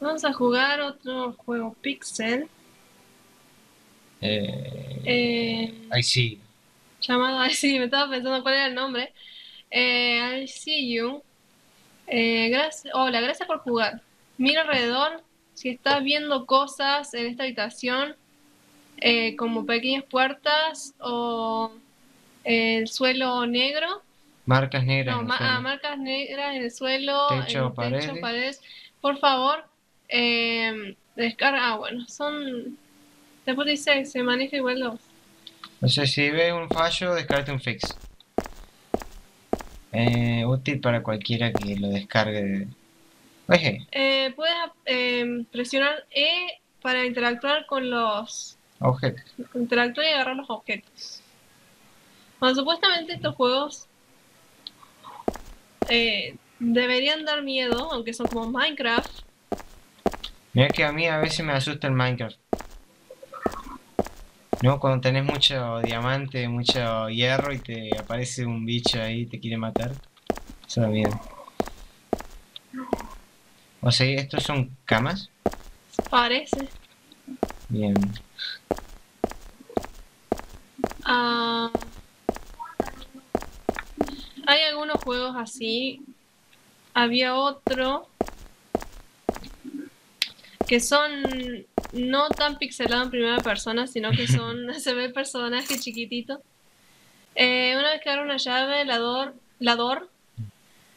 Vamos a jugar otro juego Pixel. Eh, Eh, ahí sí. llamado, ay, sí, me estaba pensando cuál era el nombre. Eh, I see you. Eh, gracias, hola, gracias por jugar. Mira alrededor si estás viendo cosas en esta habitación, eh, como pequeñas puertas o el suelo negro. Marcas negras. No, ma- ah, marcas negras en el suelo, Techo, en el paredes. paredes. Por favor, eh, descarga. Ah, bueno, son. Después dice se maneja igual los. O sea, si ves un fallo, descarga un fix. Eh, útil para cualquiera que lo descargue. de- Oye, Eh, puedes eh, presionar E para interactuar con los. objetos. Interactuar y agarrar los objetos. Bueno, supuestamente estos juegos eh, deberían dar miedo, aunque son como Minecraft. Mira que a mí a veces me asusta el Minecraft. No, cuando tenés mucho diamante, mucho hierro y te aparece un bicho ahí y te quiere matar. Eso da miedo. O sea, estos son camas. Parece. Bien. Ah, hay algunos juegos así. Había otro que son no tan pixelados en primera persona, sino que son, se ve personaje chiquitito. Eh, una vez que agarra una llave, la door, la door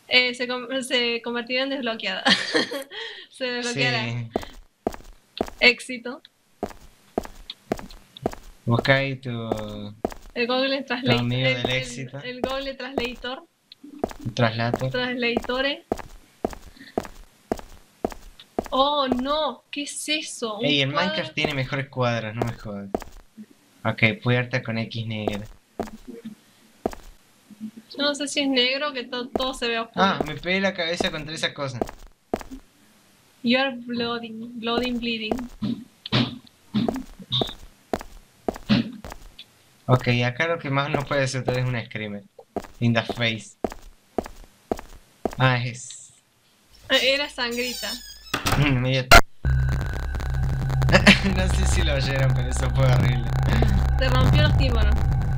eh, se, se convertirá en desbloqueada. se desbloqueará. Sí. Éxito. Busca ahí tu El Google Translator. el, el- el Google Translator. traslato. Translatores. Oh no, ¿qué es eso? Ey, el cuadro- Minecraft tiene mejores cuadros, no me jodas. Ok, puerta con X negra. Yo no sé si es negro que to- todo se ve oscuro. Ah, me pegué la cabeza contra esa cosa. You are blooding, blooding, bleeding. Ok, acá lo que más no puede aceptar es una screamer. In the face. Ah, es. Eh, Era sangrita. No sé si lo oyeron, pero eso fue horrible. Te rompió los tímpanos.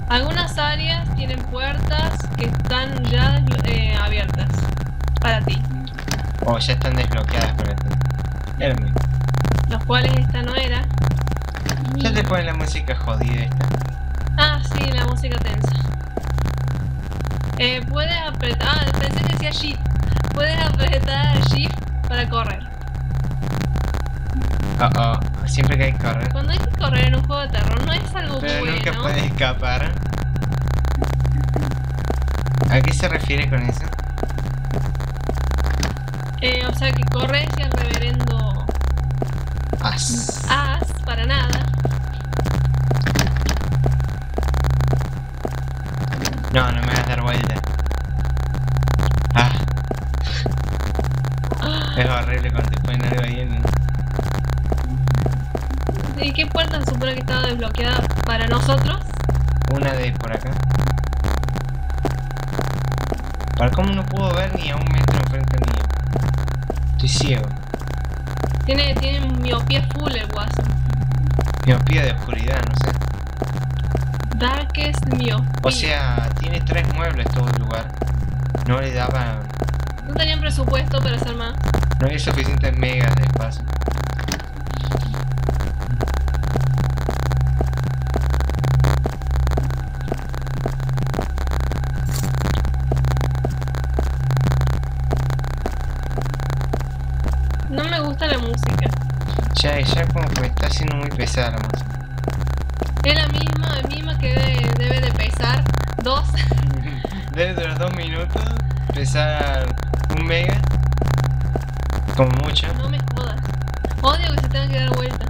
Algunas áreas tienen puertas que están ya eh, abiertas para ti, O ya están desbloqueadas para ti. Hermes. los cuales esta no era. Ya te ponen la música jodida esta. Ah, sí, la música tensa. Eh, puedes apretar. Ah, pensé que decía Shift. Puedes apretar Shift para correr. Oh, oh, siempre que hay que correr. Cuando hay que correr en un juego de terror no es algo Pero bueno. nunca puedes escapar. ¿A qué se refiere con eso? Eh, o sea que corres y el reverendo As. As para nada. No, no me hagas dar vuelta. Ah, es horrible cuando te ponen algo ahí en... puerta se supone que estaba desbloqueada para nosotros? Una de por acá. Para cómo no puedo ver ni a un metro enfrente mío. Estoy ciego. Tiene, tiene miopía full el guaso. Miopía de oscuridad, no sé. Darkest miopía. O sea, tiene tres muebles todo el lugar. No le daba... No tenían presupuesto para hacer más. No había suficientes megas de espacio. No me gusta la música. Ya, ya como que está la. Es la misma, la misma que debe, debe de pesar dos. Debe durar dos minutos, pesar un mega, como mucho. No me jodas. Odio que se tenga que dar vuelta.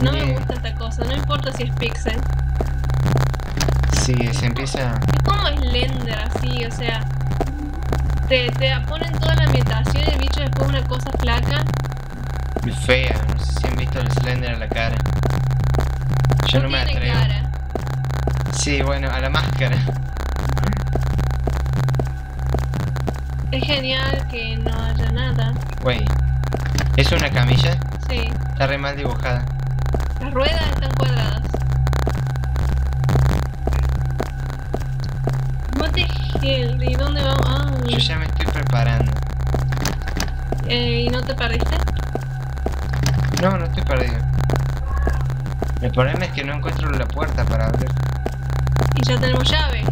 No me gusta esta cosa, no importa si es pixel. Sí, se empieza... Es como Slender así, o sea. Te, te ponen toda la ambientación y el bicho después una cosa flaca. Fea. No sé si han visto el Slender a la cara. Yo no, me tiene atrevo. cara. Sí, bueno, a la máscara. Es genial que no hayan nada. Wey. ¿Es una camilla? Sí. Está re mal dibujada. Las ruedas están cuadradas. What the hell? ¿Y dónde vamos? Ah, Yo ya me estoy preparando. eh, ¿Y no te perdiste? No, no estoy perdido. El problema es que no encuentro la puerta para abrir. Y ya tenemos llave.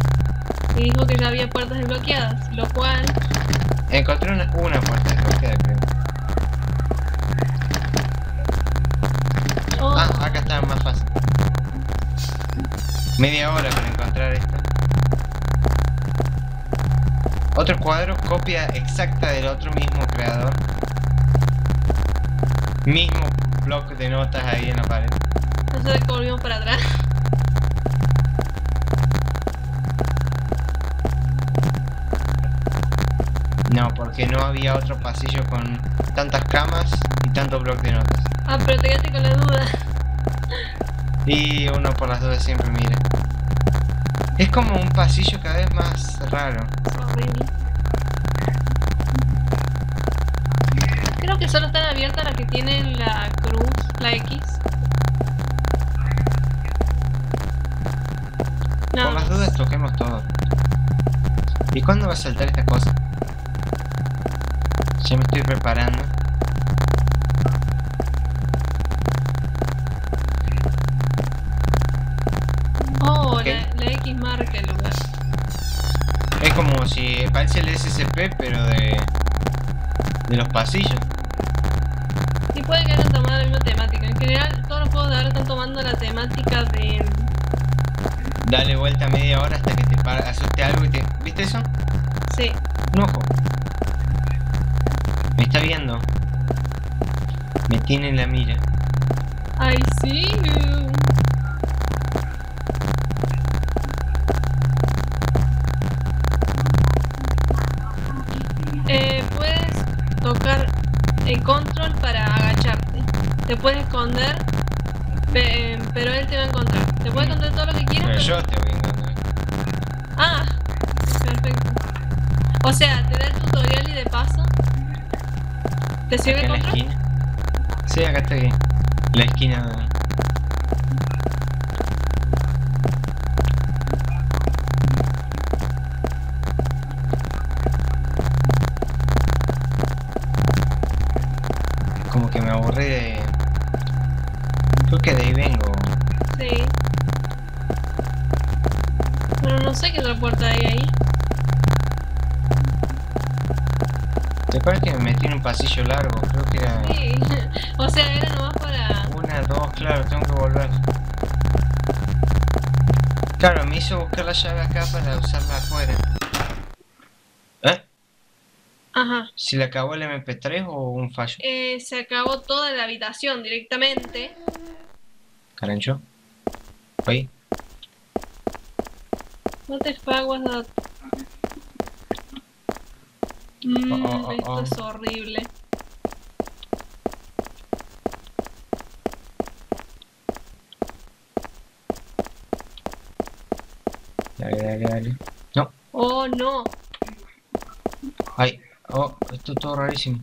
Y dijo que ya había puertas desbloqueadas, lo cual... Encontré una, una puerta desbloqueada, creo. Oh, Ah, acá está más fácil. Media hora para encontrar esto. Otro cuadro, copia exacta del otro mismo creador. Mismo bloque de notas ahí en la pared. no sé que volvimos para atrás. No, porque no había otro pasillo con tantas camas y tanto bloque de notas. Ah, pero te quedaste con la duda. Y uno por las dudas siempre mira. Es como un pasillo cada vez más raro. Es horrible. Creo que solo están abiertas las que tienen la cruz, la X. No, Por las dudas toquemos todo. ¿Y cuándo va a saltar esta cosa? Ya me estoy preparando. Oh, la, la X marca el lugar. Es como si parece el SCP, pero de. de los pasillos. Y puede que hayan tomado la misma temática. En general, todos los juegos de ahora están tomando la temática de. Dale vuelta media hora hasta que te para, asuste algo y te. ¿Viste eso? Sí. Un ojo. Me está viendo. Me tiene en la mira. I see you. Eh, puedes tocar el control para. Te puedes esconder, pe- eh, pero él te va a encontrar. Te puede encontrar todo lo que quieras. Pero pero- yo te voy a encontrar. Ah, perfecto. O sea, te da el tutorial y de paso. ¿Te sirve Acá el en la control? esquina. Sí, acá estoy. La esquina. No sé qué otra puerta hay ahí. ¿Te acuerdas que me metí en un pasillo largo? Creo que era. Sí. o sea, era nomás para. Una, dos, claro, tengo que volver. Claro, me hizo buscar la llave acá para usarla afuera. ¿Eh? Ajá. ¿Si le acabó el MP3 o un fallo? Eh, se acabó toda la habitación directamente. ¿Carancho? ¿Oí? What the fuck was that? Mm, Oh, oh, oh, esto oh. es horrible. Dale, dale, dale. No. Oh no. Ay. Oh, esto es todo rarísimo.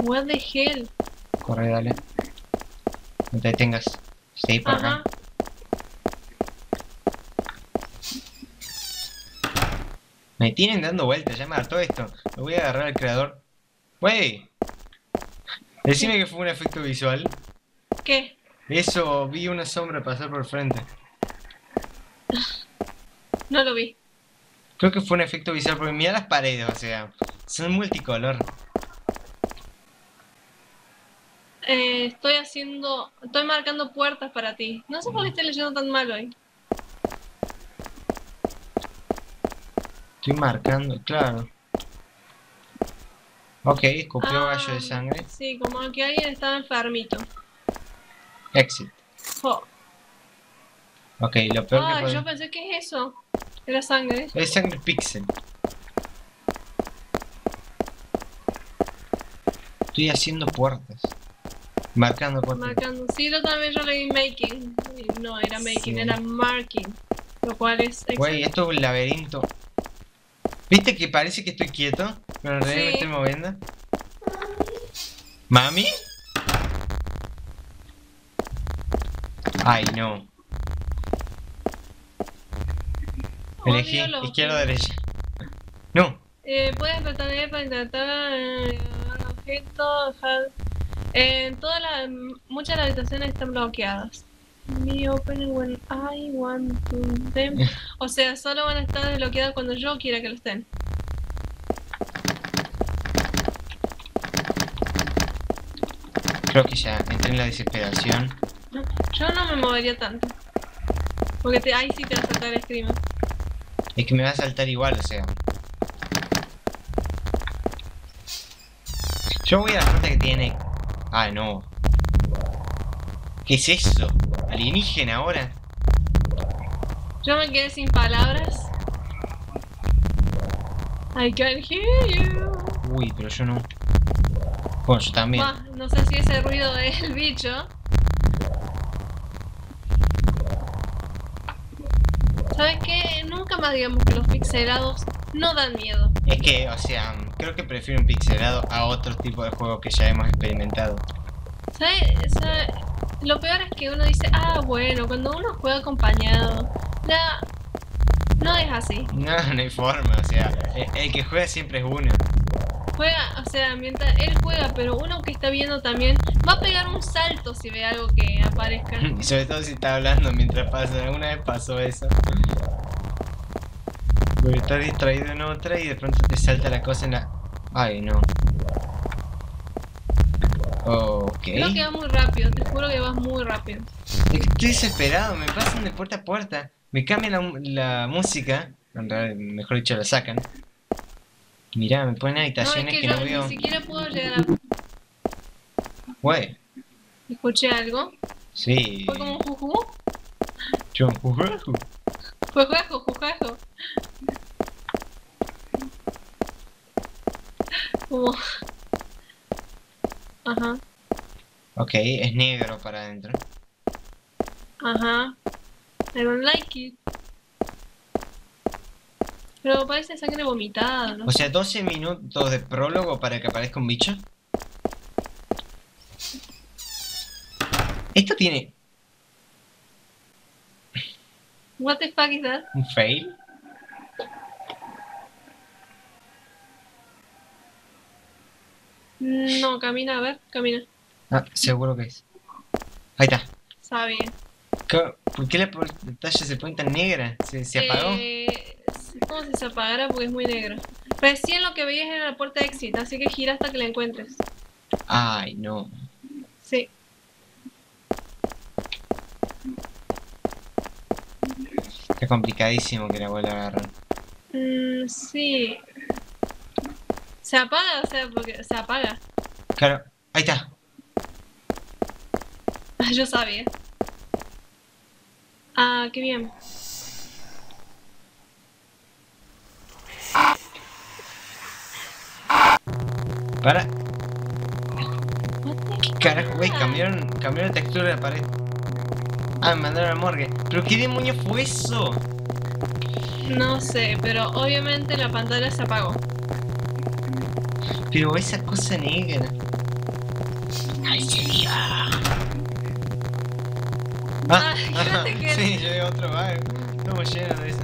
What the hell. Corre, dale. No te detengas. Seguí por Ajá. acá. Me tienen dando vueltas, ya me hartó esto. Me voy a agarrar al creador. Wey. Decime que fue un efecto visual. ¿Qué? Eso, vi una sombra pasar por el frente. No lo vi. Creo que fue un efecto visual porque mira las paredes, o sea, son multicolor. Eh, estoy haciendo. Estoy marcando puertas para ti. No sé por qué estoy leyendo tan mal hoy. Estoy marcando, claro. Ok, escupió Ah, gallo de sangre. Sí, como que alguien estaba enfermito. Exit. Oh. Ok, lo peor que puede... yo pensé que es eso. Era sangre. Es sangre pixel. Estoy haciendo puertas. Marcando puertas. Marcando. Sí, yo también yo leí making. No, era making, Sí. era marking. Lo cual es Güey, esto es un laberinto. ¿Viste que parece que estoy quieto? Pero en realidad me Sí. estoy moviendo. ¿Mami? Ay, no. Elegí izquierda o derecha. No. Eh, puedes pertenecer para intentar eh, un objeto. En todas las. Muchas de las habitaciones están bloqueadas. Me open when I want to them. O sea, solo van a estar desbloqueadas cuando yo quiera que lo estén. Creo que ya entré en la desesperación. No, Yo no me movería tanto. Porque te, ahí sí te va a saltar el screamer. Es que me va a saltar igual, o sea. Yo voy a la puerta que tiene. Ah, no. ¿Qué es eso? ¿Alienígena ahora? Yo me quedé sin palabras. I can hear you. Uy, pero yo no. Bueno, yo también. No sé si ese ruido es el bicho. ¿Sabes qué? Nunca más digamos que los pixelados no dan miedo. Es que, o sea, creo que prefiero un pixelado a otro tipo de juego que ya hemos experimentado. ¿Sabes? ¿Sabe? Lo peor es que uno dice, ah, bueno, cuando uno juega acompañado. La... No es así. No, no hay forma, o sea, el, el que juega siempre es uno. Juega, o sea, mientras él juega, pero uno que está viendo también va a pegar un salto si ve algo que aparezca. Y sobre todo si está hablando mientras pasa. Alguna vez pasó eso. Porque estás distraído en otra y de pronto te salta la cosa en la. Ay, no. Ok. Creo que va muy rápido, te juro que vas muy rápido. Estoy desesperado, me pasan de puerta a puerta. Me cambian la, la música. Mejor dicho, la sacan. Mirá, me ponen No, es habitaciones que que no veo. ni siquiera puedo llegar a... Güey, Escuché algo. sí. Fue como un juju. Yo, jujuju. Jujuejo, jujuejo. Como... Ajá, Ok, es negro para adentro. ajá. I don't like it. Pero parece sangre vomitada, ¿no? O sea, 12 minutos de prólogo para que aparezca un bicho. Esto tiene What the fuck is that? un fail. No, camina, a ver, camina. Ah, seguro que es. Ahí está. Sabía. ¿Qué- ¿Por qué la pantalla se pone tan negra? ¿Se, se apagó? Eh, ¿Cómo si se apagara? Porque es muy negro. Recién lo que veías era la puerta de exit, así que gira hasta que la encuentres. Ay, no. Sí. Está complicadísimo que la vuelva a agarrar. Mm, sí. Se apaga, o sea, porque se apaga. Claro, ahí está. Yo sabía. Ah, qué bien. Para. ¿Qué carajo, güey? Cambiaron, cambiaron la textura de la pared. Ah, me mandaron a la morgue. ¿Pero qué demonio fue eso? No sé, pero obviamente la pantalla se apagó. Pero esa cosa negra. ¡Ay, sería! Ah, que- sí, yo veo otro bar. Estamos llenos de eso.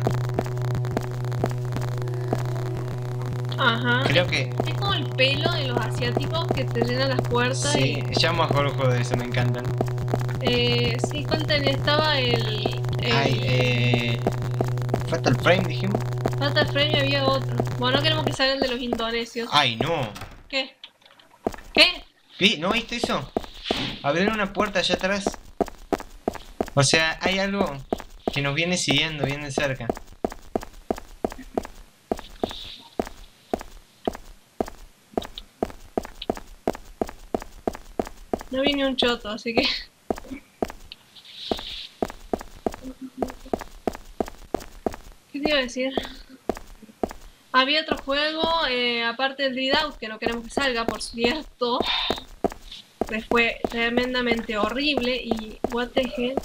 Ajá. Creo que. Es como el pelo de los asiáticos que te llenan las puertas. Sí, ya vamos a jugar un juego de eso, me encantan. Y, eh, sí, conten, estaba el. el Ay, eh. Fatal Frame, dijimos. Fatal Frame y había otro. Bueno, no queremos que salgan de los indonesios. Ay, no. ¿Qué? ¿Qué? Vi- ¿No viste eso? Abrieron una puerta allá atrás. O sea, hay algo que nos viene siguiendo bien de cerca. No vi ni un choto, así que. ¿Qué te iba a decir? Había otro juego, eh, aparte del Dread Out, que no queremos que salga, por cierto. Que fue tremendamente horrible y. What the hell?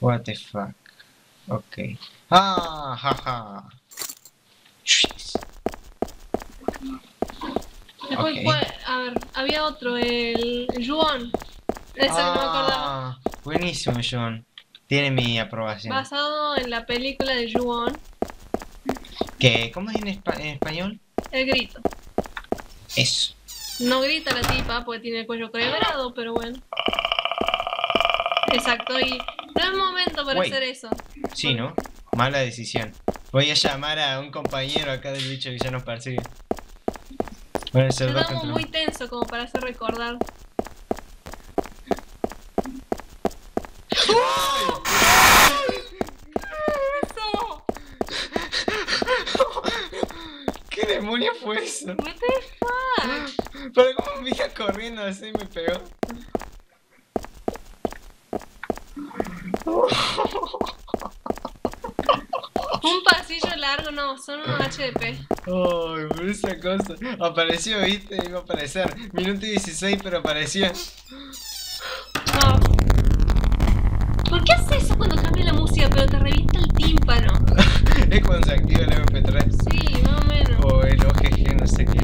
What the fuck. Ok. Ah, jaja. Después. ¿cuál? a ver, había otro, el, el Yuon. Ese que no me acordaba. Ah, buenísimo, John. Tiene mi aprobación. Basado en la película de Yuon, ¿Qué? ¿Cómo es en, espa- en español? el grito. Eso. No grita la tipa porque tiene el cuello quebrado, pero bueno. Exacto, y no es momento para Wait. hacer eso. Sí, ¿no? Mala decisión. Voy a llamar a un compañero acá del bicho que ya nos persigue. Dos Estamos muy tenso como para hacer recordar. ¿Qué demonio fue eso? What the fuck? Pero como me iba corriendo así me pegó. Un pasillo largo, no, son unos HDP. Ay, por esa cosa. Apareció, viste, iba a aparecer. Minuto 16, pero aparecía. No. ¿Por qué hace eso cuando cambia la música pero te revienta el tímpano? es cuando se activa el MP3. Sí, más o menos. O el OGG, no sé qué.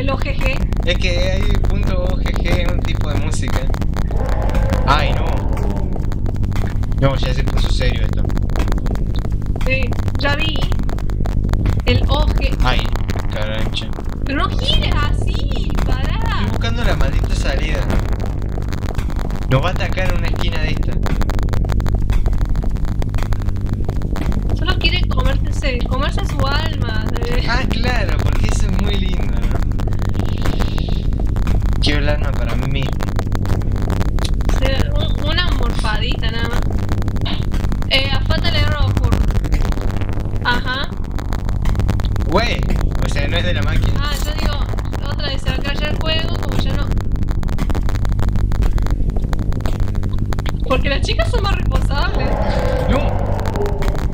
El OGG. Es que hay punto OGG es un tipo de música. Ay, no. No, ya se puso serio esto. Sí, ya vi. El OG. Ay, carancha. Pero no gires así, pará. Estoy buscando la maldita salida. Nos va a atacar en una esquina de esta. Solo quiere comerse, comerse su alma. Ah, claro, porque eso es muy lindo, ¿no? Quiero el alma para mí. Sí, un- una morfadita nada más. Eh, a Fatal Error Occur. Ajá. Güey, o sea, no es de la máquina. Ah, yo digo, otra vez se va a callar el juego, como ya no. Porque las chicas son más responsables. No,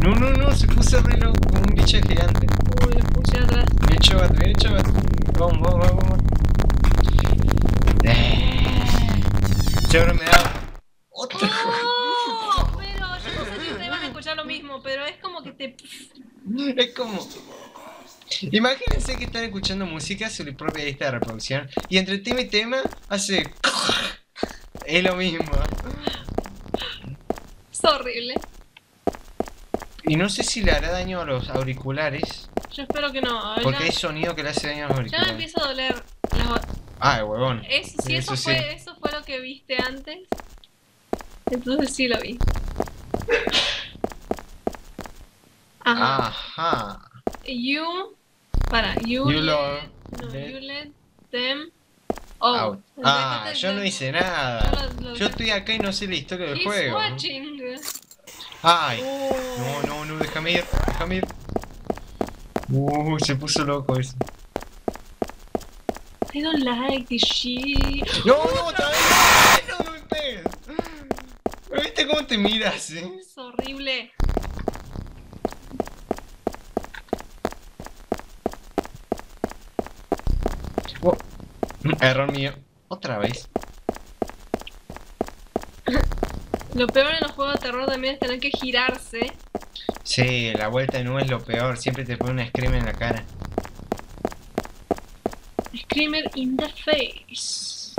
no, no, no, se puso re loco, como un bicho gigante. Uy, los puse atrás. Viene chaval, viene chaval. Vamos, vamos, vamos, vamos. Eh. Yo ahora me da otro. ¡Oh! Pero yo no sé si ustedes van a escuchar lo mismo, pero es como que te. Es como. Imagínense que están escuchando música sobre propia lista de reproducción y entre tema y tema hace. Es lo mismo. Es horrible. Y no sé si le hará daño a los auriculares, Yo espero que no. porque Ya, hay sonido que le hace daño a los ya me auriculares. empieza a doler. las- Ah, huevón. Es, si eso, Eso sí. fue, eso fue lo que viste antes, entonces sí lo vi. Ajá. Ajá. You. Para, you, You let, no, let- you let them out. Ah, yo no hice nada. Yo estoy acá y no sé la historia del He's juego. watching. Ay. No, no, no, déjame ir, déjame ir. Uh, se puso loco eso. I don't like this shit. No, otra vez. No, no me pegues. ¿Pero ¿Viste cómo te miras, eh? Es horrible. Oh, Error mío. Otra vez. Lo peor en los juegos de terror también es tener que girarse. Sí, la vuelta no es lo peor. Siempre te pone una scream en la cara. Screamer in the face.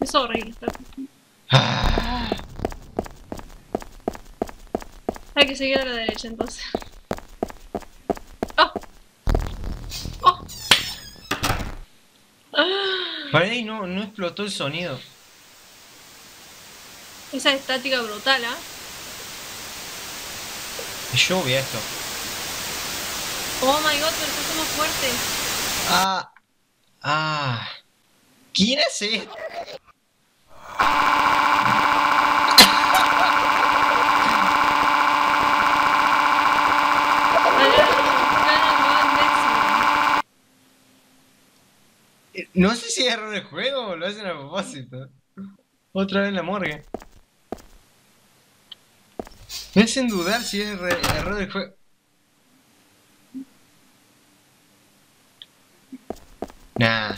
Es horrible. esta- Ah, Hay que seguir a la derecha entonces. ¡Oh! ¡Oh! Por ahí no, no explotó el sonido. esa estática brutal, ¿ah? Es lluvia esto. Oh my god, pero está más fuerte. Ah. Ah. ¿Quién hace esto? No sé si es error de juego o lo hacen a propósito. Otra vez la morgue. Me hacen dudar si es error de juego. Nah.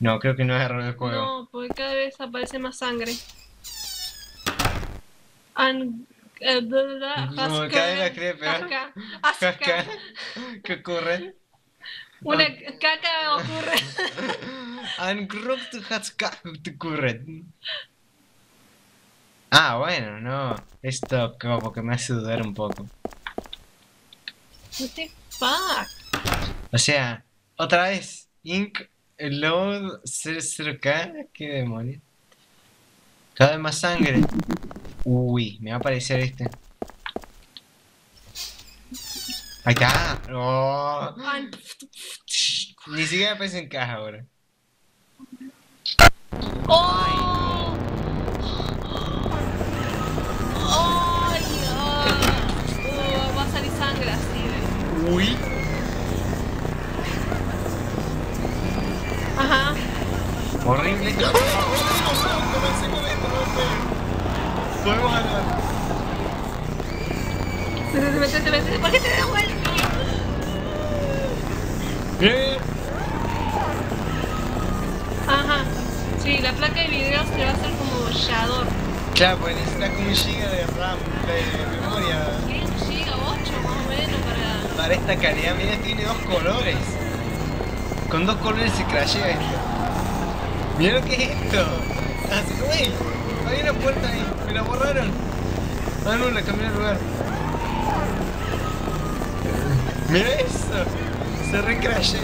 No, creo que no es error de juego. No, porque cada vez aparece más sangre. And bla, Como Haska, cae la Haska. Casca. ¿Qué ocurre? Una caca ocurre. Ankrupt ocurre. Ah, bueno, no. Esto como que me hace dudar un poco. What the fuck? O sea, otra vez. Inc. Load 00K. ¿Qué demonios? Cada vez más sangre. Uy, me va a aparecer este. Ahí está. Oh. Ni siquiera aparece en caja ahora. ¡Oh! ¡Ay! ah. Oh, va a salir sangre así. Uy. Ajá. Horrible. ¿Por qué te da vuelta? Bien. Ajá. Sí, la placa de video se va a hacer como bollador. Claro, pues necesitas como un giga de RAM, de memoria. ¿Qué? ¿Un giga? ¿8 más o menos para...? Para esta calidad, mira, tiene dos colores. Con dos colores se crashea esto. Mira lo que es esto. Así, uy, hay una puerta ahí, me la borraron. Ah, no, la cambié de lugar. Mira eso, se recrashea.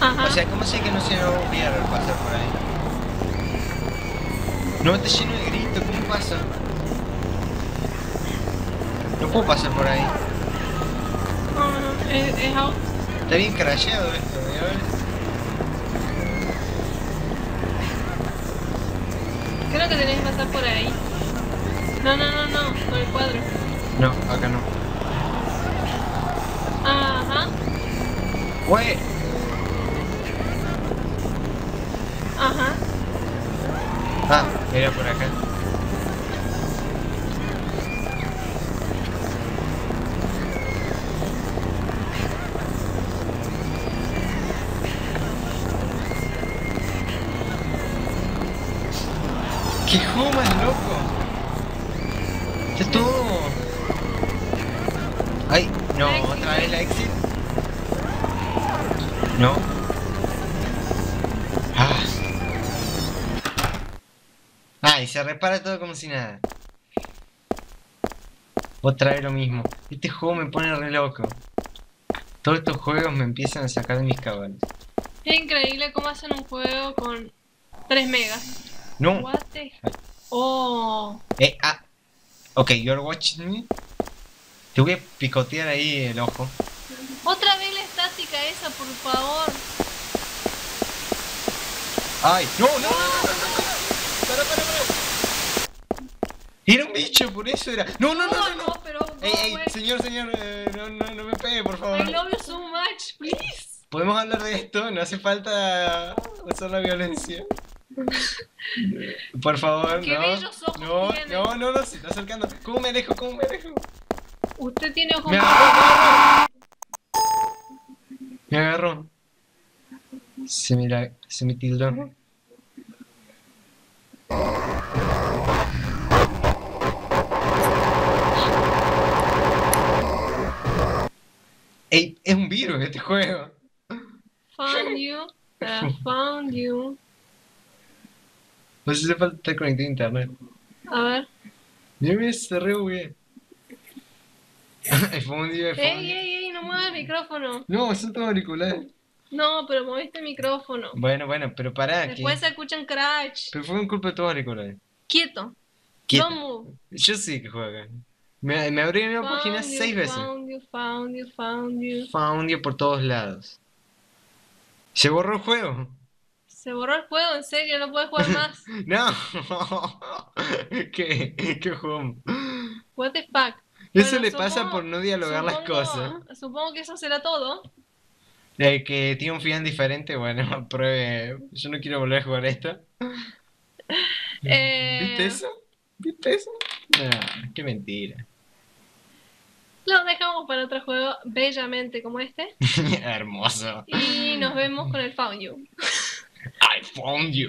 Ajá. O sea, ¿cómo sé que no se va a olvidar al pasar por ahí? No, está lleno de grito, ¿cómo pasa? No puedo pasar por ahí. No, no, es, es out. Está bien crasheado esto, ¿ya ves? Creo que tenés que pasar por ahí. No, no, no, no, por el cuadro. No, acá no. Ajá, ¡Güey! ajá. Ah, era por acá. No. Ah. Ah, y se repara todo como si nada. Otra vez lo mismo. Este juego me pone re loco. Todos estos juegos me empiezan a sacar de mis cabales. Es increíble cómo hacen un juego con 3 megas. No. What the... Oh. Eh, ah. Ok, you're watching me. Te voy a picotear ahí el ojo. Otra vez estática esa, por favor. Ay, no, no, no, no, no, no. Para, para, para. Era un bicho, por eso era. No, no, no, no, no. pero... Ey, ey, señor, señor, eh, no, no, no me pegue, por I favor. love you so much, please. Podemos hablar de esto, no hace falta usar la violencia. Por favor, Qué no. bellos ojos no, tiene. no, no, no, se está acercando. ¿Cómo me alejo? ¿Cómo me alejo? Usted tiene ojos... Me agarró. Me agarró. Se me, la, se me tildó. Ey, es un virus este juego. Found you. I found you. No sé si hace falta estar conectado a internet. A ver. Mira, mira, se re fue un día, un Ey, ey, ey, no muevas el micrófono. No, son todos auriculares. No, pero moviste el micrófono. Bueno, bueno, pero pará. que- Después se escuchan crash. Pero fue un culpa de todos auriculares. Quieto. Quieto. Move. Yo sí que juego acá. Me, me abrí la página Found you, seis veces. Found you, found you, found you. Found you por todos lados. Se borró el juego. Se borró el juego, en serio, no puedes jugar más. No. ¿Qué, qué juego? What the fuck. Eso le pasa por no dialogar las cosas. Supongo que eso será todo. El que tiene un final diferente, bueno, pruebe. Yo no quiero volver a jugar esto. Eh, ¿Viste eso? ¿Viste eso? No, qué mentira. Lo dejamos para otro juego bellamente como este. Hermoso. Y nos vemos con el Found You. I found you.